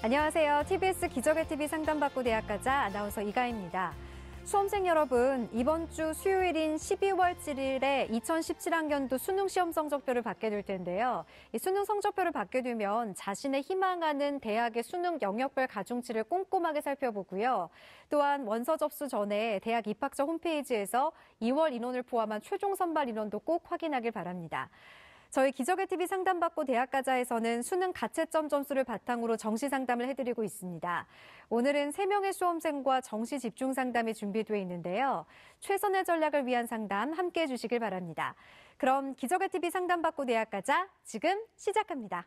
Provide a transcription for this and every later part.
안녕하세요. TBS 기적의 TV 상담받고 대학가자 아나운서 이가입니다. 수험생 여러분, 이번 주 수요일인 12월 7일에 2017학년도 수능 시험 성적표를 받게 될 텐데요. 이 수능 성적표를 받게 되면 자신의 희망하는 대학의 수능 영역별 가중치를 꼼꼼하게 살펴보고요. 또한 원서 접수 전에 대학 입학처 홈페이지에서 2월 인원을 포함한 최종 선발 인원도 꼭 확인하길 바랍니다. 저희 기적의 TV 상담받고 대학가자에서는 수능 가채점 점수를 바탕으로 정시 상담을 해드리고 있습니다. 오늘은 3명의 수험생과 정시 집중 상담이 준비되어 있는데요. 최선의 전략을 위한 상담 함께 해주시길 바랍니다. 그럼 기적의 TV 상담받고 대학가자 지금 시작합니다.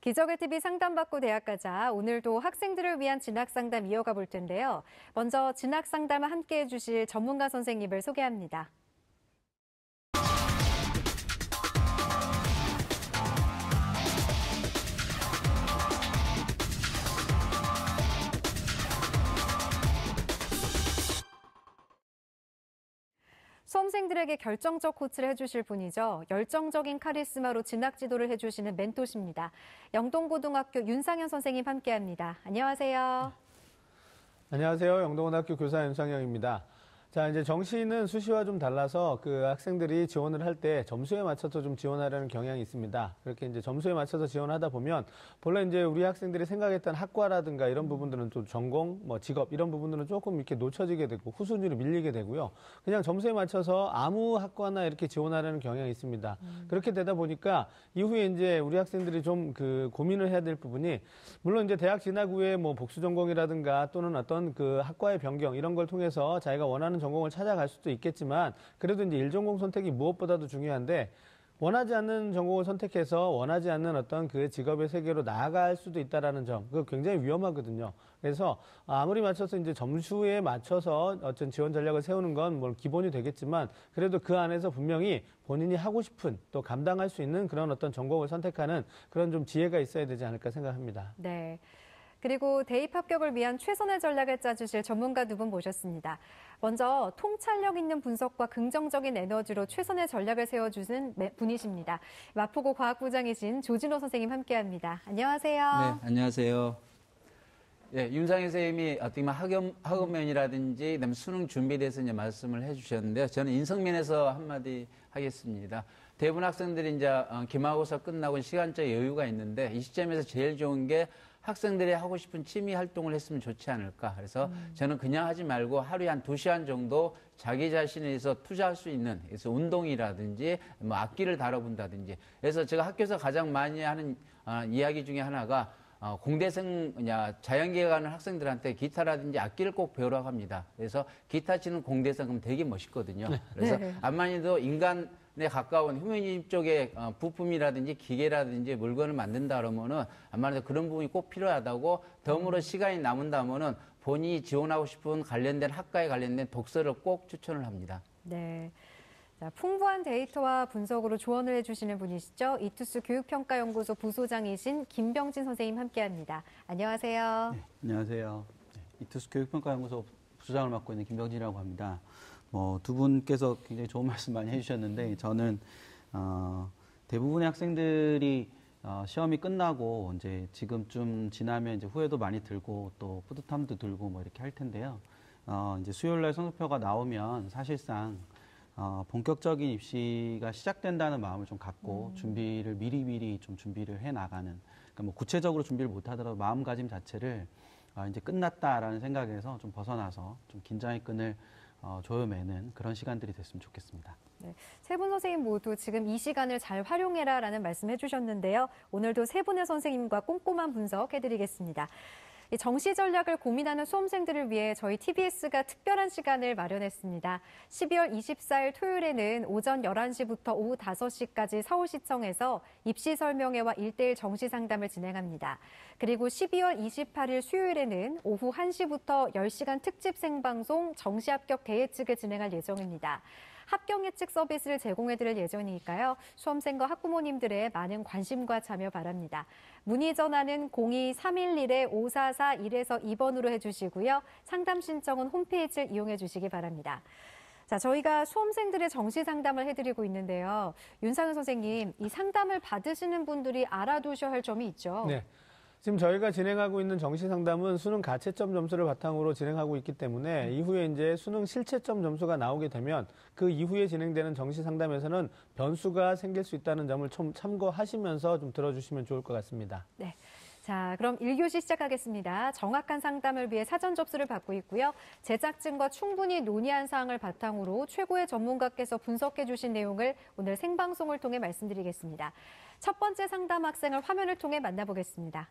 기적의 TV 상담받고 대학 가자 오늘도 학생들을 위한 진학 상담 이어가 볼 텐데요. 먼저 진학 상담을 함께 해주실 전문가 선생님을 소개합니다. 수험생들에게 결정적 코치를 해주실 분이죠. 열정적인 카리스마로 진학 지도를 해주시는 멘토십니다. 영동고등학교 윤상현 선생님 함께합니다. 안녕하세요. 안녕하세요. 영동고등학교 교사 윤상현입니다. 자, 이제 정시는 수시와 좀 달라서 그 학생들이 지원을 할 때 점수에 맞춰서 좀 지원하려는 경향이 있습니다. 그렇게 이제 점수에 맞춰서 지원하다 보면 본래 이제 우리 학생들이 생각했던 학과라든가 이런 부분들은 또 전공, 뭐 직업 이런 부분들은 조금 이렇게 놓쳐지게 되고 후순위로 밀리게 되고요. 그냥 점수에 맞춰서 아무 학과나 이렇게 지원하려는 경향이 있습니다. 음. 그렇게 되다 보니까 이후에 이제 우리 학생들이 좀 그 고민을 해야 될 부분이 물론 이제 대학 진학 후에 뭐 복수 전공이라든가 또는 어떤 그 학과의 변경 이런 걸 통해서 자기가 원하는 전공을 찾아갈 수도 있겠지만 그래도 이제 일전공 선택이 무엇보다도 중요한데 원하지 않는 전공을 선택해서 원하지 않는 어떤 그 직업의 세계로 나아갈 수도 있다라는 점, 그거 굉장히 위험하거든요. 그래서 아무리 맞춰서 이제 점수에 맞춰서 어떤 지원 전략을 세우는 건 뭐 기본이 되겠지만 그래도 그 안에서 분명히 본인이 하고 싶은 또 감당할 수 있는 그런 어떤 전공을 선택하는 그런 좀 지혜가 있어야 되지 않을까 생각합니다. 네. 그리고 대입 합격을 위한 최선의 전략을 짜주실 전문가 두 분 모셨습니다. 먼저 통찰력 있는 분석과 긍정적인 에너지로 최선의 전략을 세워주는 분이십니다. 마포고 과학부장이신 조진호 선생님 함께합니다. 안녕하세요. 네, 안녕하세요. 예, 윤상현 선생님이 어떻게 보면 학업, 학업면이라든지 그다음에 수능 준비에 대해서 이제 말씀을 해주셨는데요. 저는 인성면에서 한마디 하겠습니다. 대부분 학생들이 이제 어, 기말고사 끝나고 시간적 여유가 있는데 이 시점에서 제일 좋은 게 학생들이 하고 싶은 취미 활동을 했으면 좋지 않을까. 그래서 음. 저는 그냥 하지 말고 하루에 한 두 시간 정도 자기 자신에 대해서 투자할 수 있는 그래서 운동이라든지 뭐 악기를 다뤄본다든지 그래서 제가 학교에서 가장 많이 하는 어, 이야기 중에 하나가 어, 공대생, 자연계에 가는 학생들한테 기타라든지 악기를 꼭 배우라고 합니다. 그래서 기타 치는 공대생 그럼 되게 멋있거든요. 네. 그래서 네. 암만해도 인간 에 가까운 휴머니즘 쪽에 어, 부품이라든지 기계라든지 물건을 만든다 그러면은 아마도 그런 부분이 꼭 필요하다고 덤으로 음. 시간이 남은다면은 본인이 지원하고 싶은 관련된 학과에 관련된 독서를 꼭 추천을 합니다. 네. 자, 풍부한 데이터와 분석으로 조언을 해주시는 분이시죠. 이투스 교육평가연구소 부소장이신 김병진 선생님 함께합니다. 안녕하세요. 네, 안녕하세요. 네, 이투스 교육평가연구소 부소장을 맡고 있는 김병진이라고 합니다. 뭐 두 분께서 굉장히 좋은 말씀 많이 해주셨는데 저는 어, 대부분의 학생들이 어, 시험이 끝나고 이제 지금쯤 지나면 이제 후회도 많이 들고 또 뿌듯함도 들고 뭐 이렇게 할 텐데요. 어, 이제 수요일 날 성적표가 나오면 사실상 어, 본격적인 입시가 시작된다는 마음을 좀 갖고 음. 준비를 미리미리 좀 준비를 해 나가는 그러니까 뭐 구체적으로 준비를 못 하더라도 마음가짐 자체를 아, 이제 끝났다라는 생각에서 좀 벗어나서 좀 긴장의 끈을 어, 조여매는 그런 시간들이 됐으면 좋겠습니다. 네, 세분 선생님 모두 지금 이 시간을 잘 활용해라라는 말씀 해 주셨는데요. 오늘도 세 분의 선생님과 꼼꼼한 분석해 드리겠습니다. 정시 전략을 고민하는 수험생들을 위해 저희 TBS가 특별한 시간을 마련했습니다. 12월 24일 토요일에는 오전 11시부터 오후 5시까지 서울시청에서 입시 설명회와 1대1 정시 상담을 진행합니다. 그리고 12월 28일 수요일에는 오후 1시부터 10시간 특집 생방송 정시 합격 대회측을 진행할 예정입니다. 합격 예측 서비스를 제공해 드릴 예정이니까요. 수험생과 학부모님들의 많은 관심과 참여 바랍니다. 문의 전화는 02-311-5441에서 2번으로 해주시고요. 상담 신청은 홈페이지를 이용해 주시기 바랍니다. 자, 저희가 수험생들의 정시 상담을 해드리고 있는데요. 윤상현 선생님, 이 상담을 받으시는 분들이 알아두셔야 할 점이 있죠. 네. 지금 저희가 진행하고 있는 정시 상담은 수능 가채점 점수를 바탕으로 진행하고 있기 때문에 이후에 이제 수능 실채점 점수가 나오게 되면 그 이후에 진행되는 정시 상담에서는 변수가 생길 수 있다는 점을 좀 참고하시면서 좀 들어주시면 좋을 것 같습니다. 네. 자, 그럼 1교시 시작하겠습니다. 정확한 상담을 위해 사전 접수를 받고 있고요. 제작진과 충분히 논의한 사항을 바탕으로 최고의 전문가께서 분석해 주신 내용을 오늘 생방송을 통해 말씀드리겠습니다. 첫 번째 상담 학생을 화면을 통해 만나보겠습니다.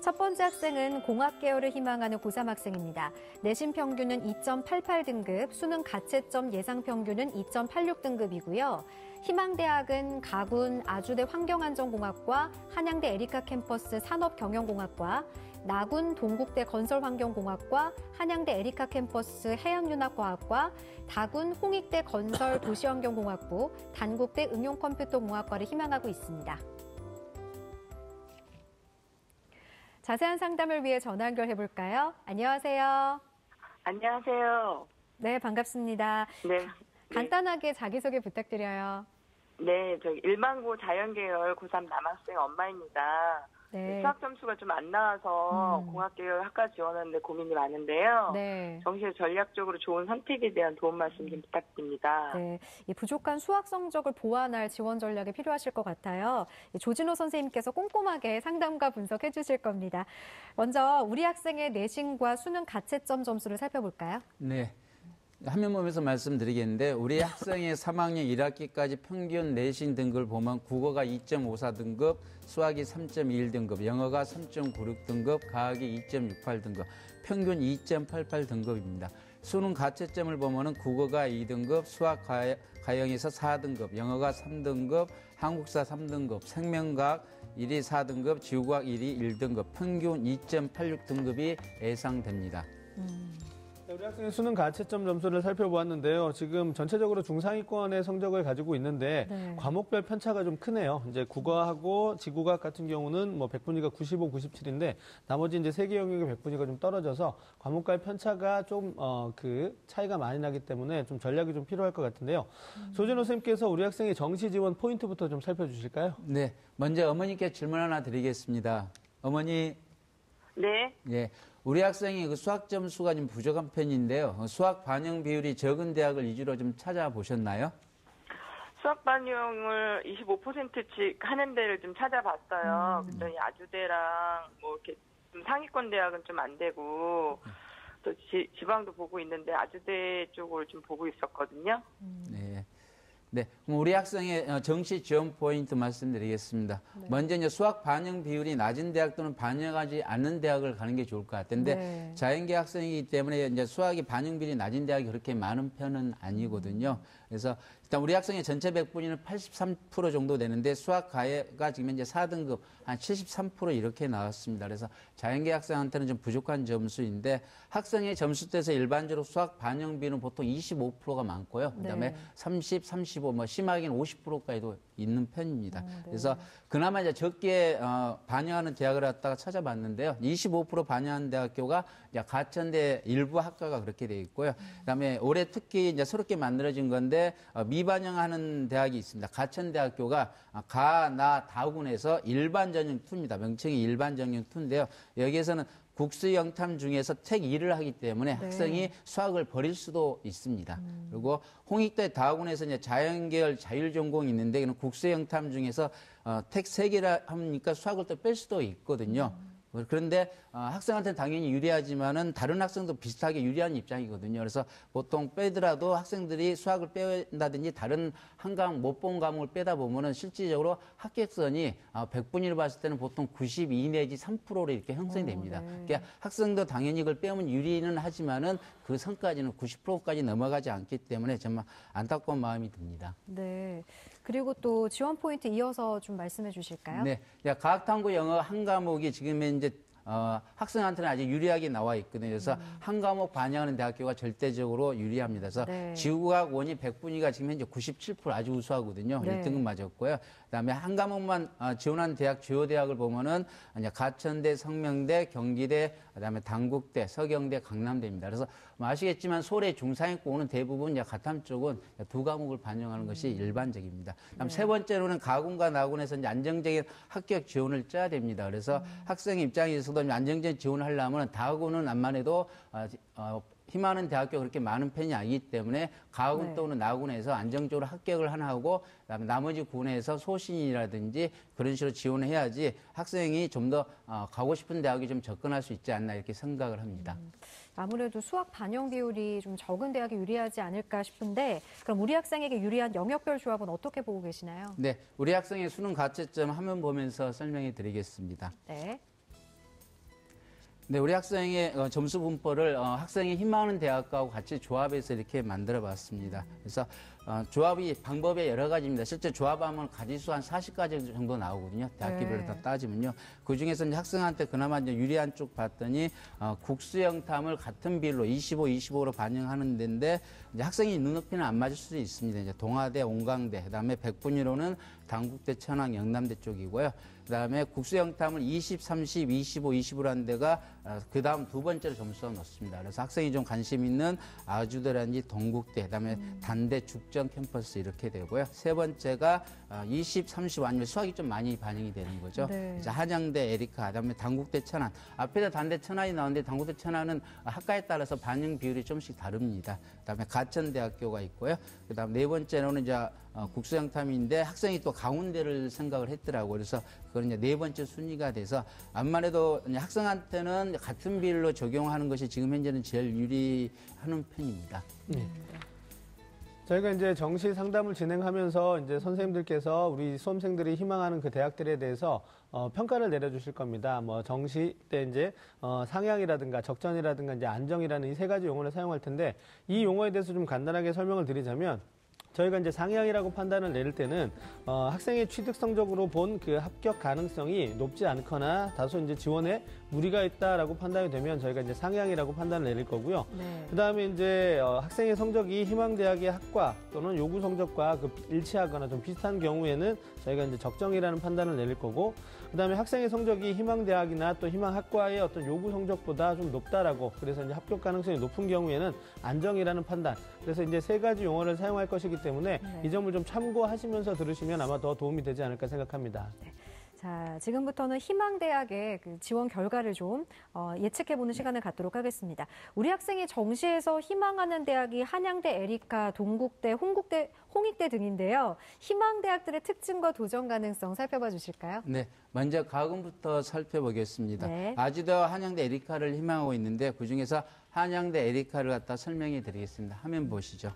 첫 번째 학생은 공학 계열을 희망하는 고3 학생입니다. 내신 평균은 2.88등급, 수능 가채점 예상 평균은 2.86등급이고요. 희망대학은 가군 아주대 환경안전공학과, 한양대 에리카 캠퍼스 산업경영공학과, 나군 동국대 건설환경공학과, 한양대 에리카 캠퍼스 해양융합과학과, 다군 홍익대 건설 도시환경공학부, 단국대 응용컴퓨터공학과를 희망하고 있습니다. 자세한 상담을 위해 전화 연결해 볼까요? 안녕하세요. 안녕하세요. 네, 반갑습니다. 네. 간단하게 자기소개 부탁드려요. 네, 저기 일반고 자연계열 고3 남학생 엄마입니다. 네. 수학 점수가 좀 안 나와서 음. 공학 계열 학과 지원하는데 고민이 많은데요. 네. 정시에 전략적으로 좋은 선택에 대한 도움 말씀 좀 부탁드립니다. 네, 이 부족한 수학 성적을 보완할 지원 전략이 필요하실 것 같아요. 이 조진호 선생님께서 꼼꼼하게 상담과 분석해 주실 겁니다. 먼저 우리 학생의 내신과 수능 가채점 점수를 살펴볼까요? 네. 화면 보면서 말씀드리겠는데 우리 학생의 3학년 1학기까지 평균 내신 등급을 보면 국어가 2.54 등급, 수학이 3.21 등급, 영어가 3.96 등급, 과학이 2.68 등급, 평균 2.88 등급입니다. 수능 가채점을 보면은 국어가 2등급, 수학 가- 가영에서 4등급, 영어가 3등급, 한국사 3등급, 생명과학 1이 4등급, 지구과학 1이 1등급, 평균 2.86 등급이 예상됩니다. 네, 우리 학생의 수능 가채점 점수를 살펴보았는데요. 지금 전체적으로 중상위권의 성적을 가지고 있는데 네. 과목별 편차가 좀 크네요. 이제 국어하고 지구과학 같은 경우는 뭐 100분위가 95, 97인데 나머지 이제 세계 영역의 100분위가 좀 떨어져서 과목별 편차가 좀 어 그 차이가 많이 나기 때문에 좀 전략이 좀 필요할 것 같은데요. 조진호 선생님께서 우리 학생의 정시 지원 포인트부터 좀 살펴주실까요? 네, 먼저 어머니께 질문 하나 드리겠습니다. 어머니, 네. 예, 우리 학생이 그 수학 점수가 좀 부족한 편인데요. 어, 수학 반영 비율이 적은 대학을 위주로 좀 찾아보셨나요? 수학 반영을 25%씩 하는 데를 좀 찾아봤어요. 음. 그랬더니 아주대랑 뭐 이렇게 좀 상위권 대학은 좀 안 되고 또 지, 지방도 보고 있는데 아주대 쪽을 좀 보고 있었거든요. 네. 네, 우리 학생의 어, 정시 지원 포인트 말씀드리겠습니다. 먼저 이제 수학 반영 비율이 낮은 대학 또는 반영하지 않는 대학을 가는 게 좋을 것 같은데 네. 자연계 학생이기 때문에 이제 수학이 반영 비율이 낮은 대학이 그렇게 많은 편은 아니거든요. 그래서 일단 우리 학생의 전체 100분위는 83% 정도 되는데 수학 가해가 지금 현재 4등급 한 73% 이렇게 나왔습니다. 그래서 자연계 학생한테는 좀 부족한 점수인데 학생의 점수대에서 일반적으로 수학 반영 비율은 보통 25%가 많고요. 그다음에 네. 30, 35, 뭐 심하게는 50%까지도 있는 편입니다. 어, 네. 그래서 그나마 이제 적게 어, 반영하는 대학을 갖다가 찾아봤는데요. 25% 반영하는 대학교가 이제 가천대 일부 학과가 그렇게 돼 있고요. 그다음에 올해 특히 이제 새롭게 만들어진 건데 어, 미반영하는 대학이 있습니다. 가천대학교가 아, 가나 다군에서 일반 전형 투입니다. 명칭이 일반 전형 투인데요. 여기에서는 국수 영탐 중에서 택 2를 하기 때문에 학생이 수학을 버릴 수도 있습니다. 그리고 홍익대 다학원에서 이제 자연계열 자율전공이 있는데 그는 국수 영탐 중에서 어, 택 3개라 하니까 수학을 또 뺄 수도 있거든요. 그런데 어, 학생한테는 당연히 유리하지만은 다른 학생도 비슷하게 유리한 입장이거든요. 그래서 보통 빼더라도 학생들이 수학을 뺀다든지 다른 한 과목 못 본 과목을 빼다 보면은 실질적으로 합격선이 어, 100분위를 봤을 때는 보통 92 내지 3%로 이렇게 형성이 됩니다. 그러니까 학생도 당연히 이걸 빼면 유리는 하지만은 그 선까지는 90%까지 넘어가지 않기 때문에 정말 안타까운 마음이 듭니다. 네. 그리고 또 지원 포인트 이어서 좀 말씀해 주실까요? 네. 야, 과학탐구 영어 한 과목이 지금 이제 어, 학생한테는 아주 유리하게 나와 있거든요. 그래서 한 과목 반영하는 대학교가 절대적으로 유리합니다. 그래서 네. 지구과학 원이 100분위가 지금 현재 97% 아주 우수하거든요. 네. 1등급 맞았고요. 그다음에 한 과목만 어, 지원한 대학 주요 대학을 보면은 가천대, 성명대, 경기대, 그다음에 단국대, 서경대, 강남대입니다. 그래서 뭐 아시겠지만 서울의 중상위권은 대부분 가탐 쪽은 두 과목을 반영하는 것이 일반적입니다. 그다음 세 번째로는 가군과 나군에서 이제 안정적인 합격 지원을 짜야 됩니다. 그래서 학생 입장에서도 안정적인 지원을 하려면 다군은 암만 해도 어, 어, 희망하는 대학교 그렇게 많은 편이 아니기 때문에 가군 네. 또는 나군에서 안정적으로 합격을 하나 하고 그다음에 나머지 군에서 소신이라든지 그런 식으로 지원을 해야지 학생이 좀더 어, 가고 싶은 대학에 좀 접근할 수 있지 않나 이렇게 생각을 합니다. 아무래도 수학 반영 비율이 좀 적은 대학이 유리하지 않을까 싶은데 그럼 우리 학생에게 유리한 영역별 조합은 어떻게 보고 계시나요? 네, 우리 학생의 수능 가채점 화면 보면서 설명해 드리겠습니다. 네. 네, 우리 학생의 어, 점수 분포를 어, 학생이 희망하는 대학하고 같이 조합해서 이렇게 만들어 봤습니다. 그래서 어, 조합이 방법이 여러 가지입니다. 실제 조합하면 가지수 한 40가지 정도 나오거든요. 대학교별로 네. 다 따지면요. 그 중에서 이제 학생한테 그나마 이제 유리한 쪽 봤더니 어, 국수형탐을 같은 비율로 25, 25로 반영하는 데인데 학생이 눈높이는 안 맞을 수도 있습니다. 이제 동아대, 온강대, 그다음에 백분위로는 당국대, 천왕, 영남대 쪽이고요. 그다음에 국수형탐을 20, 30, 25, 25로 한 데가 어, 그다음 두 번째로 점수가 높습니다. 그래서 학생이 좀 관심 있는 아주대라든지 동국대, 그다음에 단대, 죽전 캠퍼스 이렇게 되고요. 세 번째가 어, 20, 30 아니면 수학이 좀 많이 반영이 되는 거죠. 네. 이제 한양대, 에리카, 그다음에 단국대, 천안. 앞에다 단대, 천안이 나오는데 단국대, 천안은 학과에 따라서 반영 비율이 좀씩 다릅니다. 그다음에 가천대학교가 있고요. 그다음 네 번째로는 이제 어, 국수형탐인데 학생이 또 가운데를 생각을 했더라고요. 그래서 그건 이제 네 번째 순위가 돼서 암만 해도 이제 학생한테는 같은 비율로 적용하는 것이 지금 현재는 제일 유리하는 편입니다. 저희가 이제 정시 상담을 진행하면서 이제 선생님들께서 우리 수험생들이 희망하는 그 대학들에 대해서 어, 평가를 내려주실 겁니다. 뭐 정시 때 이제 어, 상향이라든가 적전이라든가 이제 안정이라는 이 세 가지 용어를 사용할 텐데 이 용어에 대해서 좀 간단하게 설명을 드리자면 저희가 이제 상향이라고 판단을 내릴 때는 어, 학생의 취득 성적으로 본 그 합격 가능성이 높지 않거나 다소 이제 지원에 무리가 있다라고 판단이 되면 저희가 이제 상향이라고 판단을 내릴 거고요. 네. 그다음에 이제 어, 학생의 성적이 희망 대학의 학과 또는 요구 성적과 그 일치하거나 좀 비슷한 경우에는 저희가 이제 적정이라는 판단을 내릴 거고 그다음에 학생의 성적이 희망 대학이나 또 희망 학과의 어떤 요구 성적보다 좀 높다라고 그래서 이제 합격 가능성이 높은 경우에는 안정이라는 판단. 그래서 이제 세 가지 용어를 사용할 것이기 때문에 네. 이 점을 좀 참고하시면서 들으시면 아마 더 도움이 되지 않을까 생각합니다. 자, 지금부터는 희망대학의 그 지원 결과를 좀 어, 예측해보는 시간을 갖도록 하겠습니다. 우리 학생이 정시에서 희망하는 대학이 한양대, 에리카, 동국대, 홍국대, 홍익대 등인데요. 희망대학들의 특징과 도전 가능성 살펴봐 주실까요? 네, 먼저 가군부터 살펴보겠습니다. 네. 아주대와 한양대 에리카를 희망하고 있는데 그 중에서 한양대 에리카를 갖다 설명해 드리겠습니다. 화면 보시죠.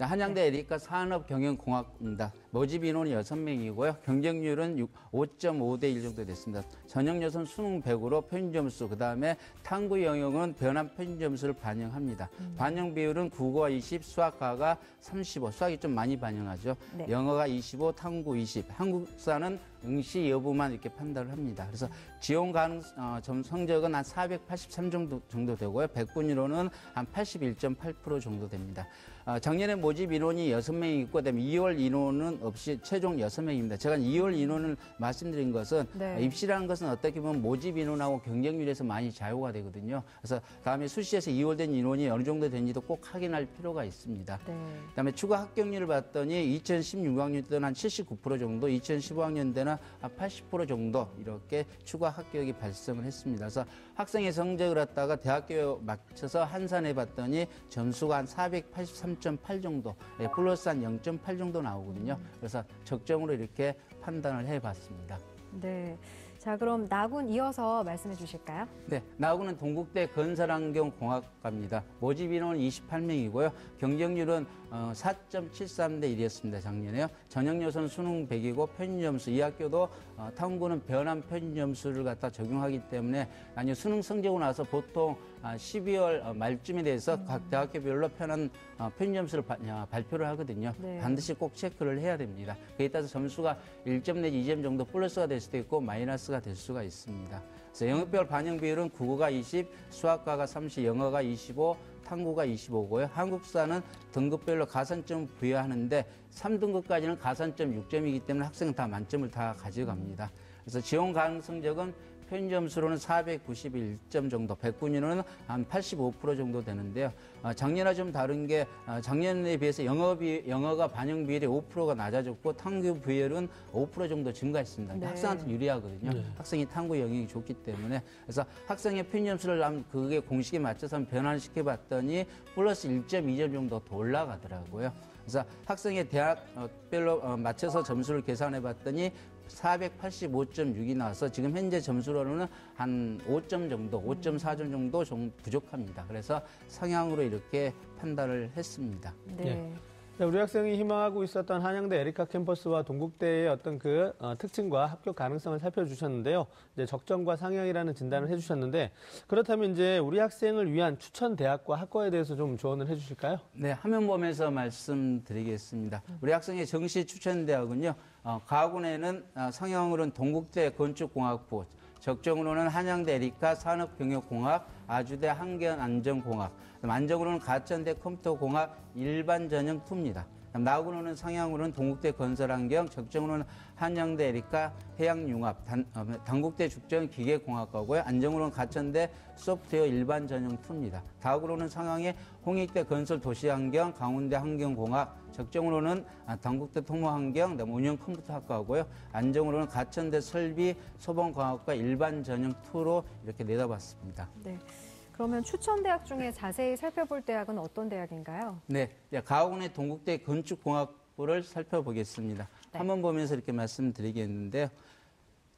자, 한양대 에리카 산업경영공학입니다. 모집 인원이 6명이고요. 경쟁률은 5.5대 1 정도 됐습니다. 전형 여선 수능 100으로 편점수, 그 다음에 탐구 영역은 변환 편점수를 반영합니다. 반영 비율은 국어가 20, 수학과가 35, 수학이 좀 많이 반영하죠. 네. 영어가 25, 탐구 20, 한국사는 응시 여부만 이렇게 판단을 합니다. 그래서 지원 가능 어, 점 성적은 한 483 정도 정도 되고요. 100분위로는 한 81.8% 정도 됩니다. 어, 작년에 모집 인원이 6명이 있고 그다음에 2월 인원은 없이 최종 6명입니다. 제가 2월 인원을 말씀드린 것은 네. 어, 입시라는 것은 어떻게 보면 모집 인원하고 경쟁률에서 많이 좌우가 되거든요. 그래서 다음에 수시에서 2월 된 인원이 어느 정도 되는지도 꼭 확인할 필요가 있습니다. 네. 그다음에 추가 합격률을 봤더니 2016학년 때는 한 79% 정도, 2015학년 때는 한 80% 정도 이렇게 추가 합격이 발생을 했습니다. 그래서 학생의 성적을 갖다가 대학교에 맞춰서 한산해 봤더니 점수가 한 483.8 정도, 예, 플러스 한 0.8 정도 나오거든요. 그래서 적정으로 이렇게 판단을 해 봤습니다. 네. 자, 그럼 나군 이어서 말씀해 주실까요? 네, 나하고는 동국대 건설환경공학과입니다. 모집 인원은 28명이고요. 경쟁률은 어, 4.73대 1이었습니다. 작년에요. 전형 여선 수능 100이고 편입점수 이 학교도 어, 탐구는 변환 편입점수를 갖다 적용하기 때문에 아니 수능 성적으로 나서 보통 아, 12월 어, 말쯤에 대해서 각 대학교별로 편한 어, 편입점수를 바- 어, 발표를 하거든요. 네. 반드시 꼭 체크를 해야 됩니다. 그에 따라서 점수가 1점 내지 2점 정도 플러스가 될 수도 있고 마이너스가 될 수가 있습니다. 그래서 영역별 반영 비율은 국어가 20, 수학과가 30, 영어가 25, 탐구가 25고요. 한국사는 등급별로 가산점 부여하는데 3등급까지는 가산점 6점이기 때문에 학생은 다 만점을 다 가져갑니다. 그래서 지원 가능 성적은 편점수로는 491점 정도, 100분위로는 한 85% 정도 되는데요. 아, 작년과 좀 다른 게 아, 작년에 비해서 영어비, 영어가 반영 비율이 5%가 낮아졌고 탕구 비율은 5% 정도 증가했습니다. 네. 학생한테 유리하거든요. 학생이 탕구 영역이 좋기 때문에 그래서 학생의 편점수를 한 그게 공식에 맞춰서 한번 변환을 시켜봤더니 플러스 1.2점 정도 더 올라가더라고요. 그래서 학생의 대학별로 어, 맞춰서 점수를 계산해 봤더니 485.6이 나와서 지금 현재 점수로는 한 5점 정도, 5.4점 정도 좀 부족합니다. 그래서 상향으로 이렇게 판단을 했습니다. 네. 예. 자, 우리 학생이 희망하고 있었던 한양대 에리카 캠퍼스와 동국대의 어떤 그 어, 특징과 합격 가능성을 살펴주셨는데요. 이제 적정과 상향이라는 진단을 해주셨는데 그렇다면 이제 우리 학생을 위한 추천 대학과 학과에 대해서 좀 조언을 해주실까요? 네, 화면 보면서 말씀드리겠습니다. 우리 학생의 정시 추천 대학은요. 어, 가군에는 어, 상향으로는 동국대 건축공학부, 적정으로는 한양대 에리카 산업경영공학, 아주대 그다음 안정으로는 가천대 컴퓨터 공학 일반 전형 two입니다. 그다음 나군으로는 상향으로는 동국대 건설환경, 적정으로는 한양대 에리카 해양융합, 단, 어, 단국대 죽전 기계공학과고요. 안정으로는 가천대 소프트웨어 일반 전형 two입니다. 다군으로는 상향에 홍익대 건설 도시환경, 강원대 환경공학, 적정으로는 아, 단국대 토목환경, 운영 컴퓨터학과고요. 안정으로는 가천대 설비 소방과학과 일반 전형 투로 이렇게 내다봤습니다. 네. 그러면 추천 대학 중에 자세히 살펴볼 대학은 어떤 대학인가요? 네, 네, 가옥원의 동국대 건축공학부를 살펴보겠습니다. 네. 한번 보면서 이렇게 말씀드리겠는데요.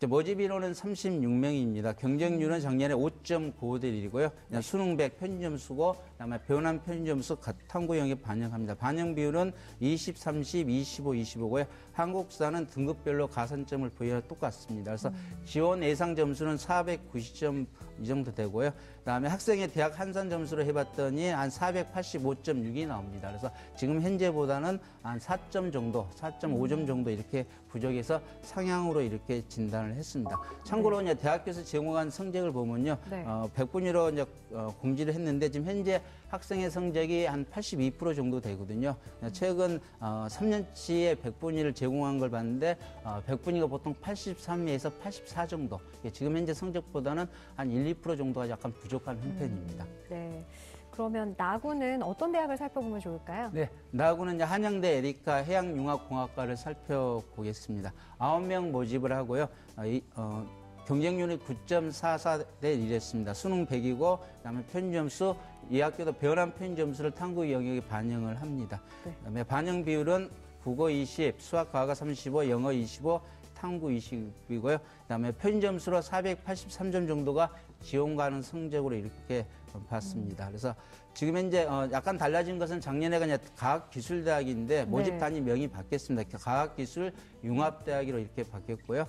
모집 인원은 36명입니다. 경쟁률은 작년에 5.95대 1이고요. 수능 100 편점 수고 그 다음에 변환 편점수 탐구 영역 반영합니다. 반영 비율은 20, 30, 25, 25고요. 한국사는 등급별로 가산점을 부여하 똑같습니다. 그래서 지원 예상 점수는 490점 이 정도 되고요. 그다음에 학생의 대학 한산 점수로 해봤더니 한 485.6이 나옵니다. 그래서 지금 현재보다는 한 4점 정도, 4.5점 정도 이렇게 부족해서 상향으로 이렇게 진단을 했습니다. 참고로 이제 대학교에서 제공한 성적을 보면요, 네. 어, 100분위로 이제 어, 공지를 했는데 지금 현재 학생의 성적이 한 82% 정도 되거든요. 최근 어, 3년치의 100분위를 제공한 걸 봤는데 어, 100분위가 보통 83에서 84 정도. 예, 지금 현재 성적보다는 한 1, 2% 정도가 약간 부족한 형편입니다. 네. 그러면 나구는 어떤 대학을 살펴보면 좋을까요? 네, 이제 한양대 에리카 해양융합공학과를 살펴보겠습니다. 9명 모집을 하고요. 어, 이, 어, 경쟁률이 9.44대 1이었습니다. 수능 100이고 그다음에 편점수 이 학교도 변환 편점수를 탐구 영역에 반영을 합니다. 네. 그다음에 반영 비율은 국어 20, 수학 과가 35, 영어 25, 탐구 20이고요. 그다음에 편점수로 483점 정도가 지원 가능 성적으로 이렇게 봤습니다. 그래서 지금 현재 어, 약간 달라진 것은 작년에 그냥 과학기술대학인데 모집 네. 단위 명이 바뀌었습니다. 과학기술 융합대학으로 이렇게 바뀌었고요.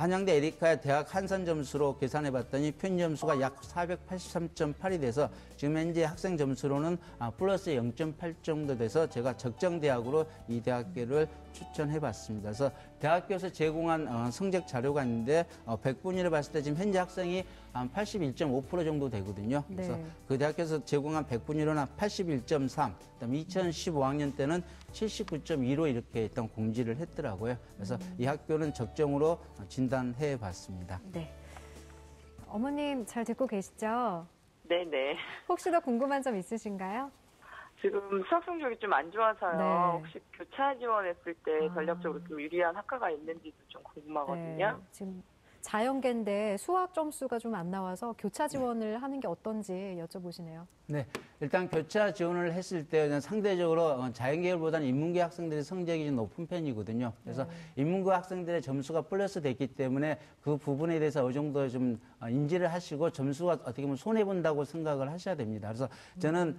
어, 한양대 에리카의 대학 한산 점수로 계산해 봤더니 편 점수가 약 483.8이 돼서 지금 현재 학생 점수로는 아, 플러스 0.8 정도 돼서 제가 적정 대학으로 이 대학교를 추천해 봤습니다. 그래서 대학교에서 제공한 어, 성적 자료가 있는데 어, 100분위를 봤을 때 지금 현재 학생이 한 81.5% 정도 되거든요. 그래서 네. 그 대학교에서 제공한 100분위로는 한 81.3, 그다음 2015학년 때는 79.2로 이렇게 일단 공지를 했더라고요. 그래서 이 학교는 적정으로 진단해 봤습니다. 네. 어머님 잘 듣고 계시죠? 네네. 혹시 더 궁금한 점 있으신가요? 지금 수학 성적이 좀 안 좋아서요. 네. 혹시 교차 지원했을 때 아. 전략적으로 좀 유리한 학과가 있는지도 좀 궁금하거든요. 네, 지금 자연계인데 수학 점수가 좀 안 나와서 교차 지원을 하는 게 어떤지 여쭤보시네요. 네, 일단 교차 지원을 했을 때 상대적으로 어, 자연계열보다는 인문계 학생들의 성적이 좀 높은 편이거든요. 그래서 인문계 학생들의 점수가 플러스 됐기 때문에 그 부분에 대해서 어느 정도 좀 어, 인지를 하시고 점수가 어떻게 보면 손해 본다고 생각을 하셔야 됩니다. 그래서 저는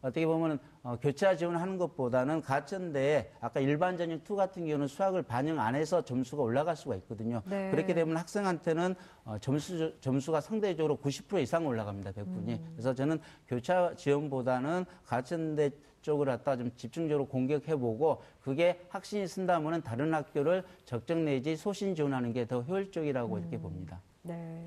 어떻게 보면 어, 교차 지원하는 것보다는 가천대에 아까 일반 전형 2 같은 경우는 수학을 반영 안 해서 점수가 올라갈 수가 있거든요. 네. 그렇게 되면 학생한테는 어, 점수 점수가 상대적으로 90% 이상 올라갑니다. 100분이. 그래서 저는 교차 지원보다는 가천대 쪽을 갖다 좀 집중적으로 공격해보고 그게 확신이 쓴다면은 다른 학교를 적정 내지 소신 지원하는 게 더 효율적이라고 이렇게 봅니다. 네.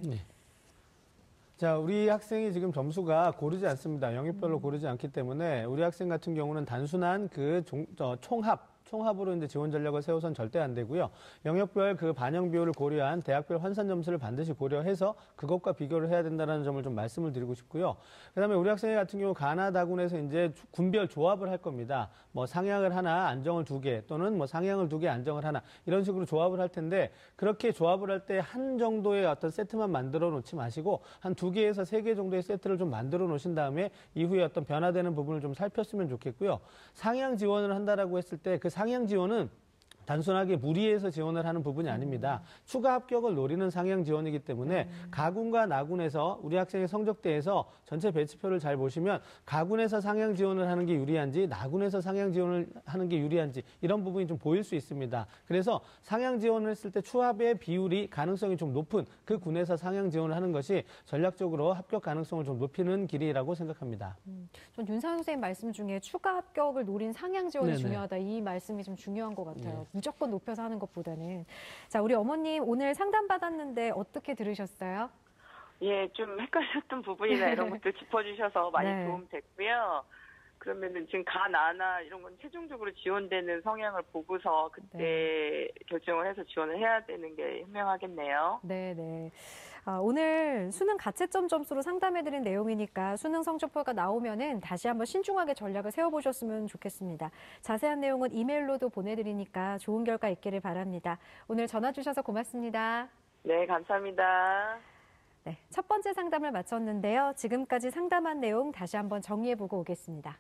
자, 우리 학생이 지금 점수가 고르지 않습니다. 영역별로 고르지 않기 때문에 우리 학생 같은 경우는 단순한 그 종- 어, 총합, 총합으로 이제 지원 전략을 세워선 절대 안 되고요. 영역별 그 반영 비율을 고려한 대학별 환산 점수를 반드시 고려해서 그것과 비교를 해야 된다는 점을 좀 말씀을 드리고 싶고요. 그다음에 우리 학생 같은 경우 가나다군에서 이제 군별 조합을 할 겁니다. 뭐 상향을 하나, 안정을 두 개, 또는 뭐 상향을 두 개, 안정을 하나 이런 식으로 조합을 할 텐데 그렇게 조합을 할 때 한 정도의 어떤 세트만 만들어 놓지 마시고 한 두 개에서 세 개 정도의 세트를 좀 만들어 놓으신 다음에 이후에 어떤 변화되는 부분을 좀 살폈으면 좋겠고요. 상향 지원을 한다라고 했을 때그 상향 지원은 단순하게 무리해서 지원을 하는 부분이 아닙니다. 추가 합격을 노리는 상향 지원이기 때문에 가군과 나군에서 우리 학생의 성적대에서 전체 배치표를 잘 보시면 가군에서 상향 지원을 하는 게 유리한지 나군에서 상향 지원을 하는 게 유리한지 이런 부분이 좀 보일 수 있습니다. 그래서 상향 지원을 했을 때 추합의 비율이 가능성이 좀 높은 그 군에서 상향 지원을 하는 것이 전략적으로 합격 가능성을 좀 높이는 길이라고 생각합니다. 전 윤상 선생님 말씀 중에 추가 합격을 노린 상향 지원이 네네. 중요하다 이 말씀이 좀 중요한 것 같아요. 네. 무조건 높여서 하는 것보다는 자 우리 어머님 오늘 상담 받았는데 어떻게 들으셨어요? 예, 좀 헷갈렸던 부분이나 이런 것들 짚어주셔서 많이 네. 도움 됐고요. 그러면은 지금 가, 나나 이런 건 최종적으로 지원되는 성향을 보고서 그때 네. 결정을 해서 지원을 해야 되는 게 현명하겠네요. 네, 네. 아, 오늘 수능 가채점 점수로 상담해드린 내용이니까 수능 성적표가 나오면은 다시 한번 신중하게 전략을 세워보셨으면 좋겠습니다. 자세한 내용은 이메일로도 보내드리니까 좋은 결과 있기를 바랍니다. 오늘 전화 주셔서 고맙습니다. 네, 감사합니다. 네, 첫 번째 상담을 마쳤는데요. 지금까지 상담한 내용 다시 한번 정리해보고 오겠습니다.